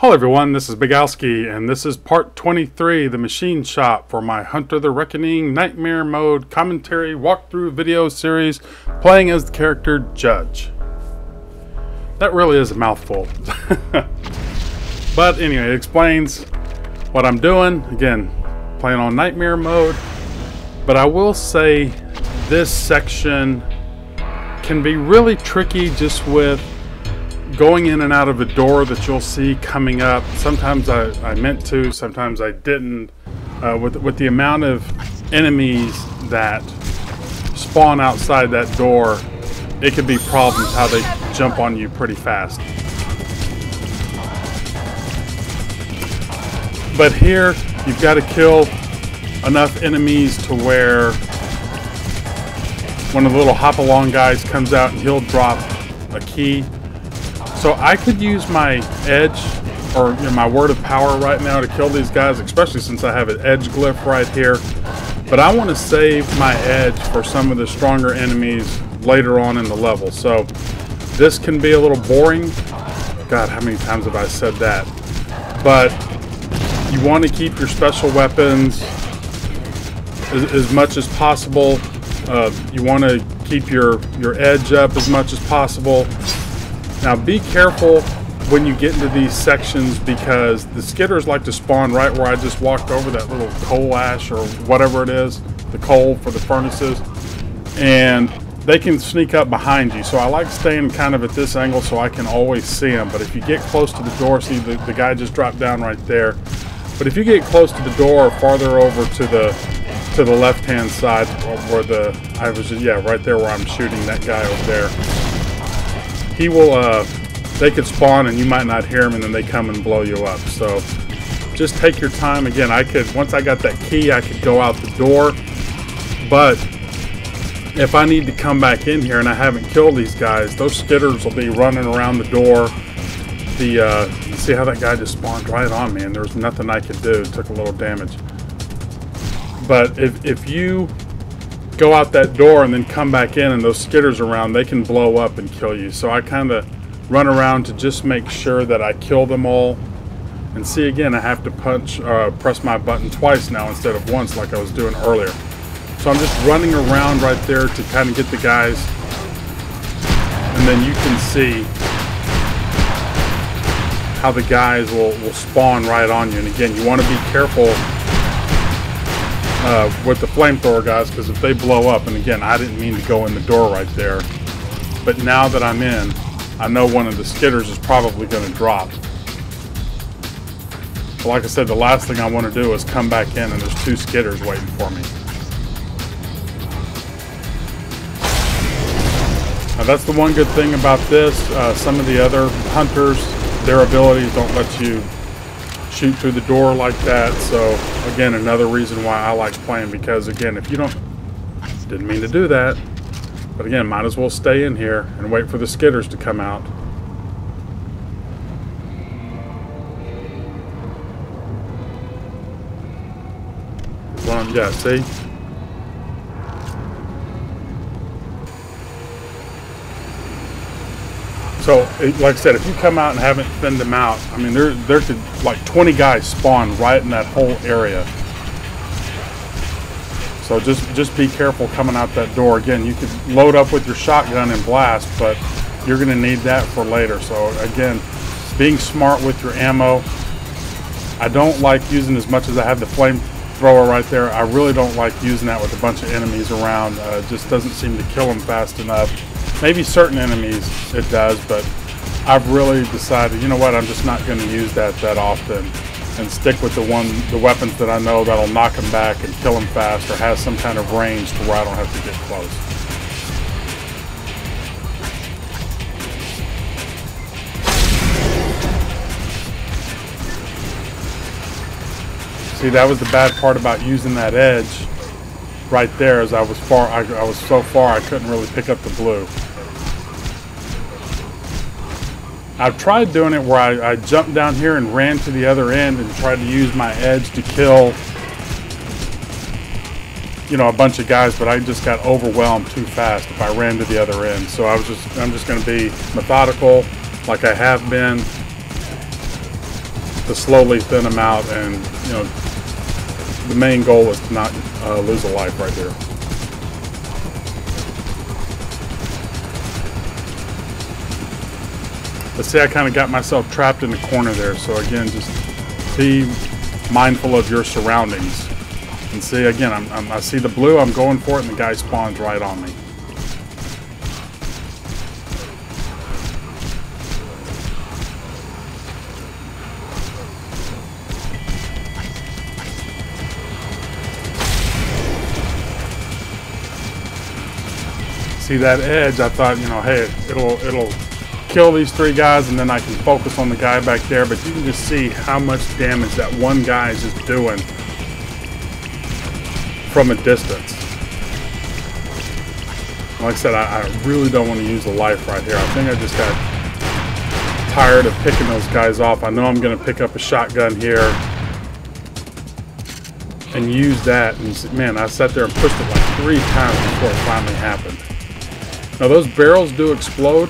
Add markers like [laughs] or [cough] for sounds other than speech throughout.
Hello everyone, this is Bigalski, and this is part 23, the machine shop for my Hunter the Reckoning Nightmare Mode commentary walkthrough video series playing as the character Judge. That really is a mouthful. [laughs] but anyway, it explains what I'm doing. Again, playing on Nightmare Mode. But I will say this section can be really tricky just with going in and out of a door that you'll see coming up. Sometimes I, I meant to, sometimes I didn't. Uh, with, with the amount of enemies that spawn outside that door, it could be problems how they jump on you pretty fast. But here, you've got to kill enough enemies to where one of the little hop along guys comes out and he'll drop a key so I could use my edge or you know, my word of power right now to kill these guys, especially since I have an edge glyph right here. But I want to save my edge for some of the stronger enemies later on in the level. So this can be a little boring. God, how many times have I said that? But you want to keep your special weapons as, as much as possible. Uh, you want to keep your, your edge up as much as possible. Now be careful when you get into these sections because the skitters like to spawn right where I just walked over that little coal ash or whatever it is, the coal for the furnaces, and they can sneak up behind you. So I like staying kind of at this angle so I can always see them. But if you get close to the door, see the, the guy just dropped down right there. But if you get close to the door or farther over to the to the left hand side where the I was just, yeah right there where I'm shooting that guy over there he will, uh, they could spawn and you might not hear him and then they come and blow you up. So just take your time. Again, I could, once I got that key, I could go out the door. But if I need to come back in here and I haven't killed these guys, those skitters will be running around the door. The, uh, see how that guy just spawned right on me and there was nothing I could do. It took a little damage. But if, if you go out that door and then come back in and those skitters around, they can blow up and kill you. So I kind of run around to just make sure that I kill them all. And see again, I have to punch, uh, press my button twice now instead of once like I was doing earlier. So I'm just running around right there to kind of get the guys. And then you can see how the guys will, will spawn right on you. And again, you want to be careful uh, with the flamethrower guys because if they blow up, and again, I didn't mean to go in the door right there, but now that I'm in, I know one of the skitters is probably going to drop. But like I said, the last thing I want to do is come back in and there's two skitters waiting for me. Now that's the one good thing about this. Uh, some of the other hunters, their abilities don't let you shoot through the door like that. So again, another reason why I like playing because again, if you don't, didn't mean to do that, but again, might as well stay in here and wait for the skitters to come out. Well, yeah, see? So, like I said, if you come out and haven't thinned them out, I mean, there there could like 20 guys spawn right in that whole area. So just just be careful coming out that door. Again, you could load up with your shotgun and blast, but you're going to need that for later. So again, being smart with your ammo. I don't like using as much as I have the flamethrower right there. I really don't like using that with a bunch of enemies around. Uh, it just doesn't seem to kill them fast enough. Maybe certain enemies it does, but I've really decided, you know what, I'm just not going to use that that often and stick with the one, the weapons that I know that'll knock them back and kill them fast or has some kind of range to where I don't have to get close. See, that was the bad part about using that edge right there as I was far, I, I was so far I couldn't really pick up the blue. I've tried doing it where I, I jumped down here and ran to the other end and tried to use my edge to kill you know, a bunch of guys, but I just got overwhelmed too fast if I ran to the other end. So I was just, I'm just going to be methodical like I have been. to slowly thin them out, and you know, the main goal is to not uh, lose a life right here. But see, I kind of got myself trapped in the corner there. So again, just be mindful of your surroundings. And see, again, I'm, I'm, i see the blue, I'm going for it, and the guy spawns right on me. See that edge, I thought, you know, hey, it'll it'll kill these three guys and then I can focus on the guy back there, but you can just see how much damage that one guy is just doing from a distance. Like I said, I, I really don't want to use the life right here. I think I just got tired of picking those guys off. I know I'm going to pick up a shotgun here and use that. And man, I sat there and pushed it like three times before it finally happened. Now those barrels do explode,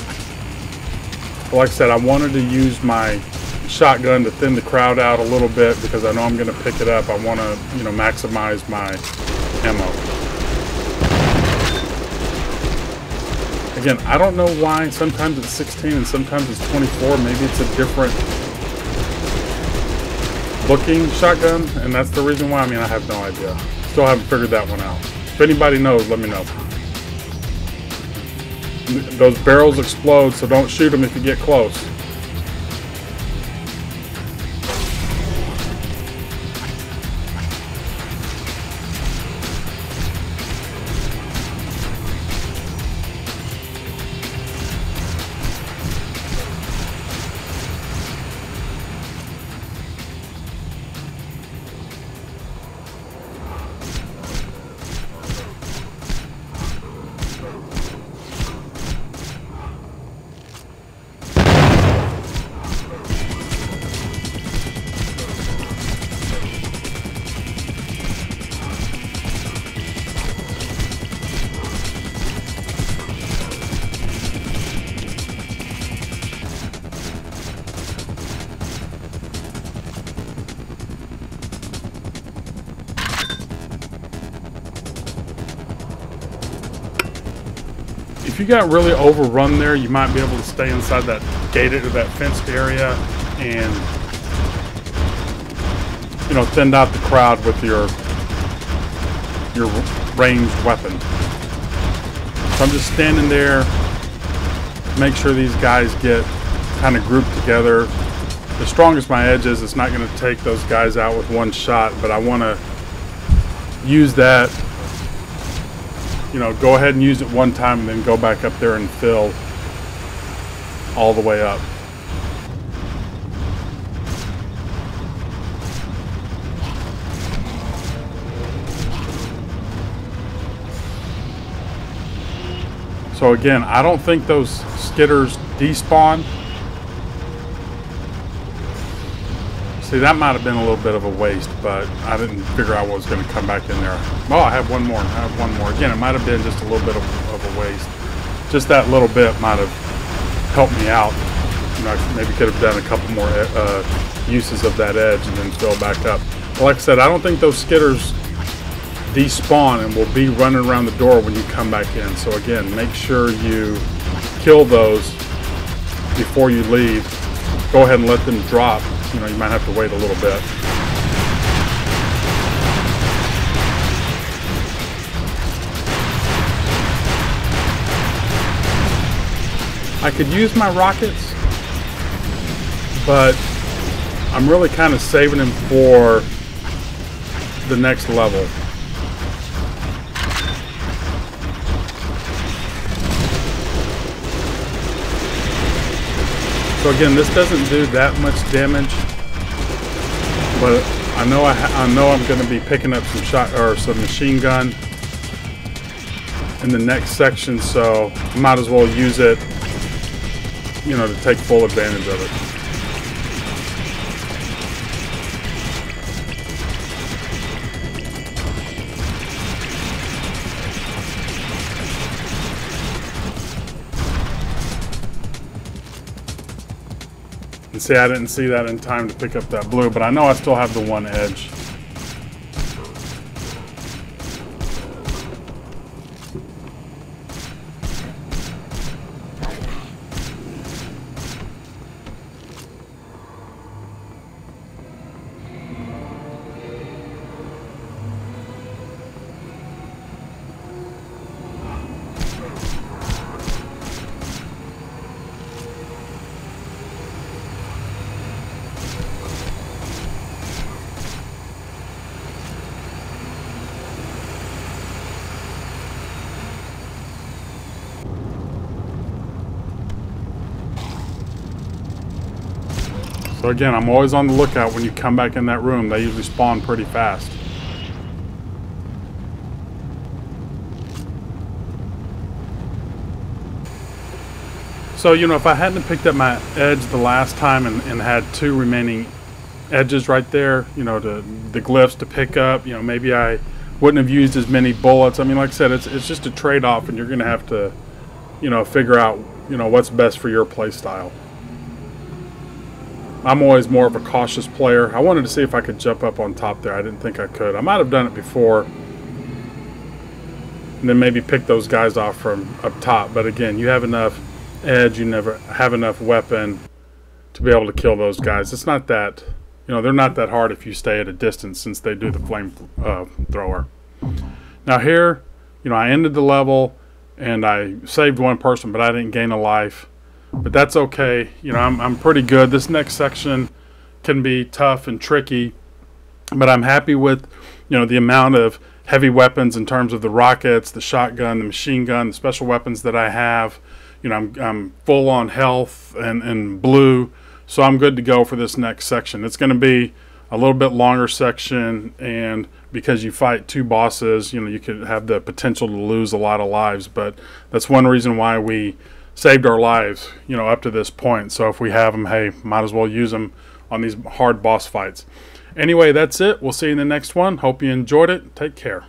like I said, I wanted to use my shotgun to thin the crowd out a little bit because I know I'm going to pick it up. I want to, you know, maximize my ammo. Again, I don't know why sometimes it's 16 and sometimes it's 24. Maybe it's a different looking shotgun, and that's the reason why. I mean, I have no idea. Still haven't figured that one out. If anybody knows, let me know those barrels explode, so don't shoot them if you get close. If you got really overrun there, you might be able to stay inside that gated or that fenced area and you know thin out the crowd with your your ranged weapon. So I'm just standing there, make sure these guys get kind of grouped together. The strongest my edge is, it's not going to take those guys out with one shot, but I want to use that you know, go ahead and use it one time and then go back up there and fill all the way up. So again, I don't think those skitters despawn. See, that might have been a little bit of a waste, but I didn't figure I was going to come back in there. Oh, I have one more. I have one more. Again, it might have been just a little bit of, of a waste. Just that little bit might have helped me out. You know, I maybe could have done a couple more uh, uses of that edge and then fill back up. But like I said, I don't think those skitters despawn and will be running around the door when you come back in. So again, make sure you kill those before you leave. Go ahead and let them drop you know, you might have to wait a little bit. I could use my rockets, but I'm really kind of saving them for the next level. So again, this doesn't do that much damage, but I know I, I know I'm going to be picking up some shot or some machine gun in the next section, so I might as well use it, you know, to take full advantage of it. See, I didn't see that in time to pick up that blue, but I know I still have the one edge. So again, I'm always on the lookout when you come back in that room. They usually spawn pretty fast. So, you know, if I hadn't picked up my edge the last time and, and had two remaining edges right there, you know, to, the glyphs to pick up, you know, maybe I wouldn't have used as many bullets. I mean, like I said, it's, it's just a trade-off and you're going to have to, you know, figure out, you know, what's best for your play style. I'm always more of a cautious player. I wanted to see if I could jump up on top there. I didn't think I could. I might have done it before. And then maybe pick those guys off from up top. But again, you have enough edge, you never have enough weapon to be able to kill those guys. It's not that, you know, they're not that hard if you stay at a distance since they do the flame uh, thrower. Now here, you know, I ended the level and I saved one person, but I didn't gain a life but that's okay. You know, I'm, I'm pretty good. This next section can be tough and tricky, but I'm happy with, you know, the amount of heavy weapons in terms of the rockets, the shotgun, the machine gun, the special weapons that I have. You know, I'm, I'm full on health and, and blue, so I'm good to go for this next section. It's going to be a little bit longer section, and because you fight two bosses, you know, you could have the potential to lose a lot of lives, but that's one reason why we saved our lives, you know, up to this point. So if we have them, hey, might as well use them on these hard boss fights. Anyway, that's it. We'll see you in the next one. Hope you enjoyed it. Take care.